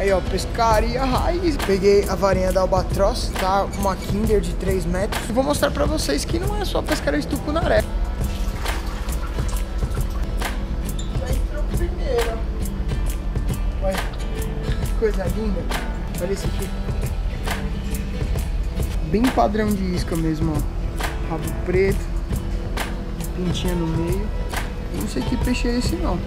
Aí, ó, pescaria raiz. Peguei a varinha da Albatross, tá? Uma Kinder de 3 metros. E vou mostrar pra vocês que não é só pescaria de tucunaré. Já entrou primeiro. Olha, que coisa linda. Olha esse aqui. Bem padrão de isca mesmo, ó. Rabo preto, pintinha no meio. Não sei que peixe é esse não.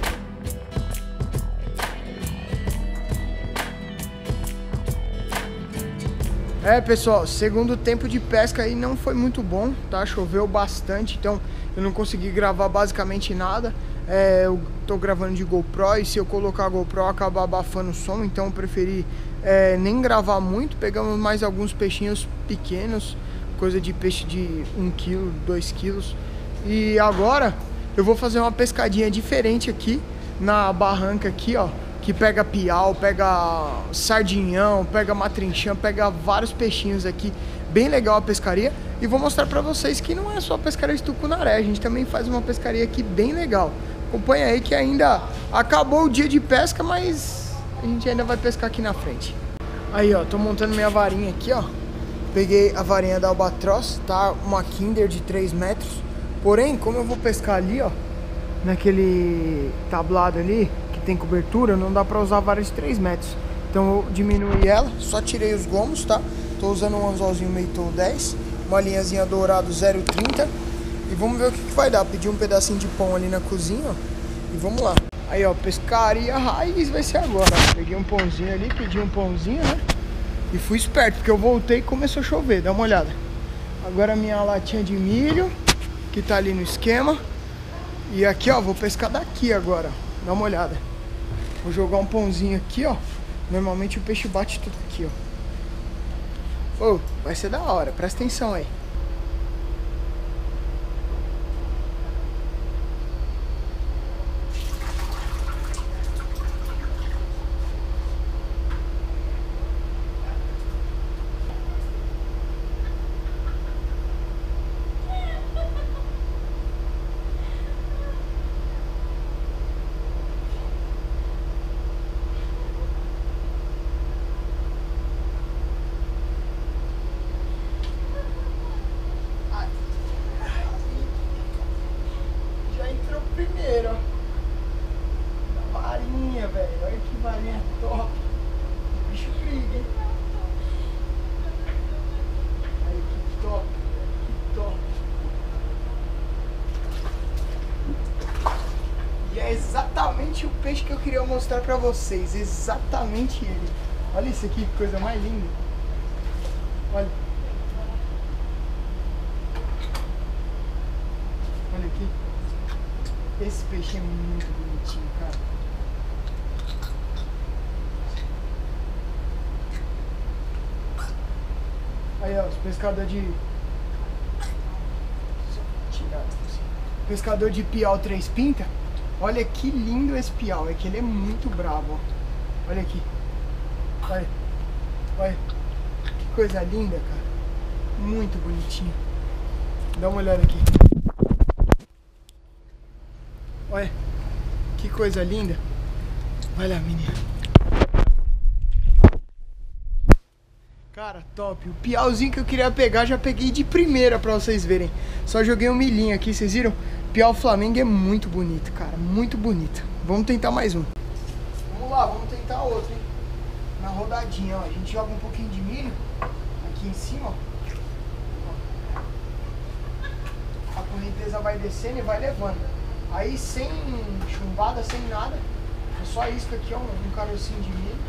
É, pessoal, segundo tempo de pesca aí não foi muito bom, tá? Choveu bastante, então eu não consegui gravar basicamente nada. É, eu tô gravando de GoPro e se eu colocar a GoPro acaba abafando o som, então eu preferi é, nem gravar muito. Pegamos mais alguns peixinhos pequenos, coisa de peixe de 1 kg, 2 kg. E agora eu vou fazer uma pescadinha diferente aqui na barranca aqui, ó que pega piau, pega sardinhão, pega matrinchã, pega vários peixinhos aqui. Bem legal a pescaria. E vou mostrar pra vocês que não é só pescaria de tucunaré, a gente também faz uma pescaria aqui bem legal. Acompanha aí que ainda acabou o dia de pesca, mas a gente ainda vai pescar aqui na frente. Aí, ó, tô montando minha varinha aqui, ó. Peguei a varinha da Albatross, tá? Uma Kinder de 3 metros. Porém, como eu vou pescar ali, ó, naquele tablado ali, tem cobertura, não dá pra usar varas de 3 metros. Então eu diminuí ela, só tirei os gomos, tá? Tô usando um anzolzinho Meitou 10, uma linhazinha dourado 0,30 e vamos ver o que, que vai dar. Pedi um pedacinho de pão ali na cozinha, ó, e vamos lá. Aí, ó, pescaria raiz vai ser agora. Peguei um pãozinho ali, pedi um pãozinho, né? E fui esperto, porque eu voltei e começou a chover, dá uma olhada. Agora minha latinha de milho, que tá ali no esquema. E aqui, ó, vou pescar daqui agora, dá uma olhada. Vou jogar um pãozinho aqui, ó. Normalmente o peixe bate tudo aqui, ó. Oh, vai ser da hora, presta atenção aí. Exatamente o peixe que eu queria mostrar pra vocês. Exatamente ele. Olha isso aqui, que coisa mais linda. Olha. Olha aqui. Esse peixe é muito bonitinho, cara. Aí, ó, os pescadores de... Pescador de piau três pinta. Olha que lindo esse piau, é que ele é muito bravo, ó. Olha aqui. Olha. Olha. Que coisa linda, cara. Muito bonitinho. Dá uma olhada aqui. Olha. Que coisa linda. Olha, menina. Cara, top. O piauzinho que eu queria pegar, já peguei de primeira pra vocês verem. Só joguei um milhinho aqui, vocês viram? Piau Flamengo é muito bonito, cara. Muito bonito. Vamos tentar mais um. Vamos lá, vamos tentar outro, hein? Na rodadinha, ó. A gente joga um pouquinho de milho aqui em cima, ó. A correnteza vai descendo e vai levando. Aí sem chumbada, sem nada. É só isca aqui, ó. Um carocinho de milho.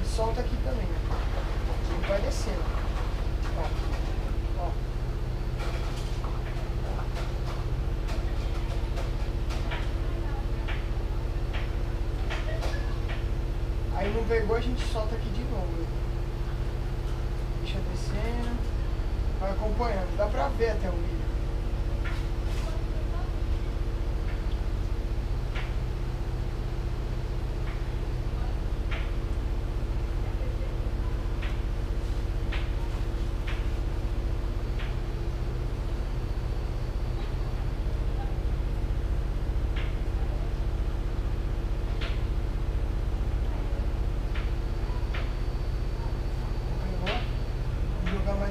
E solta aqui também, ó. Vai descendo. Ó. não pegou, a gente solta aqui de novo. Deixa descendo. Vai acompanhando. Dá pra ver até o milho.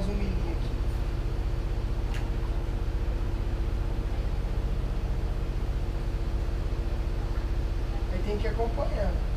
mais um menino aqui. Aí tem que acompanhar.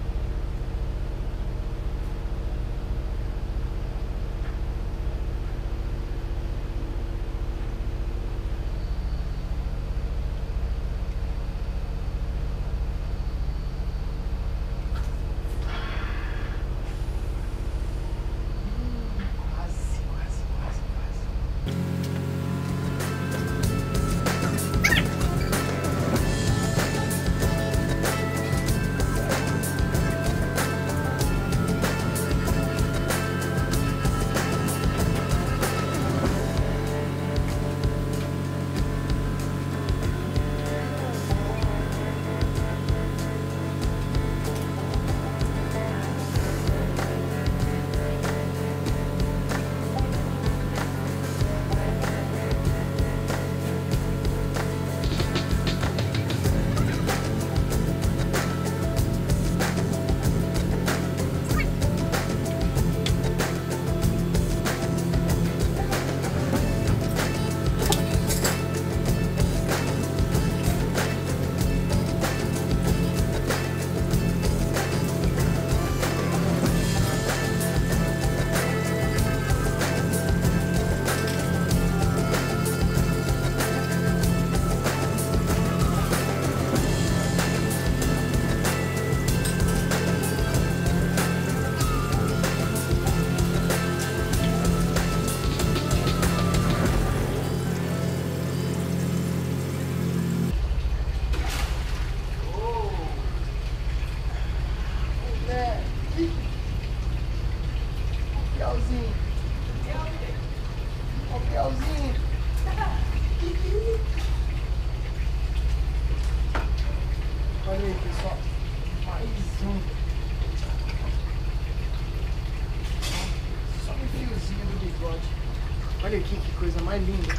Olha aqui que coisa mais linda.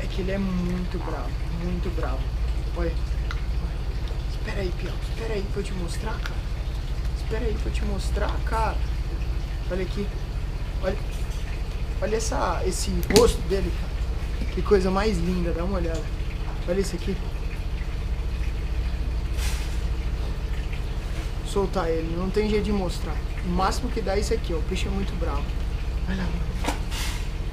É que ele é muito bravo, muito bravo. Olha. Espera aí, Piau. Espera aí pra eu te mostrar, cara. Espera aí pra eu te mostrar, cara. Olha aqui. Olha. Olha essa, esse rosto dele, cara. Que coisa mais linda, dá uma olhada. Olha isso aqui. Soltar ele, não tem jeito de mostrar. O máximo que dá é isso aqui, ó. O peixe é muito bravo. Olha lá.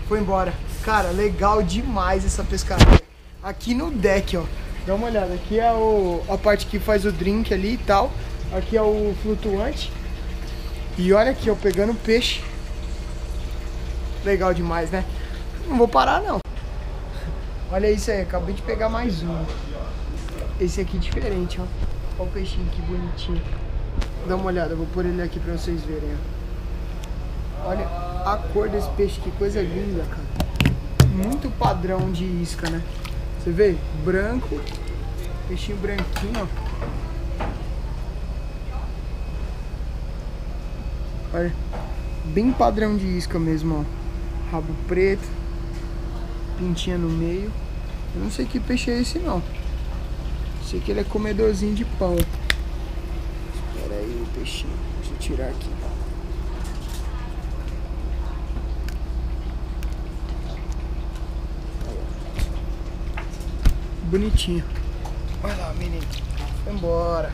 Foi embora. Cara, legal demais essa pescaria. Aqui no deck, ó. Dá uma olhada. Aqui é o, a parte que faz o drink ali e tal. Aqui é o flutuante. E olha aqui, ó, pegando peixe. Legal demais, né? Não vou parar, não. Olha isso aí, acabei de pegar mais um. Esse aqui é diferente, ó. Olha o peixinho, que bonitinho. Dá uma olhada, vou pôr ele aqui pra vocês verem, ó. Olha a cor desse peixe, que coisa linda, cara. Muito padrão de isca, né? Você vê? Branco. Peixinho branquinho, ó. Olha, bem padrão de isca mesmo, ó. Rabo preto, pintinha no meio. Eu não sei que peixe é esse não. Sei que ele é comedorzinho de pão. Espera aí, o peixinho. Deixa eu tirar aqui. Bonitinho. Olha lá, menino. Foi embora.